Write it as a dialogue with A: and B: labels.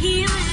A: healing.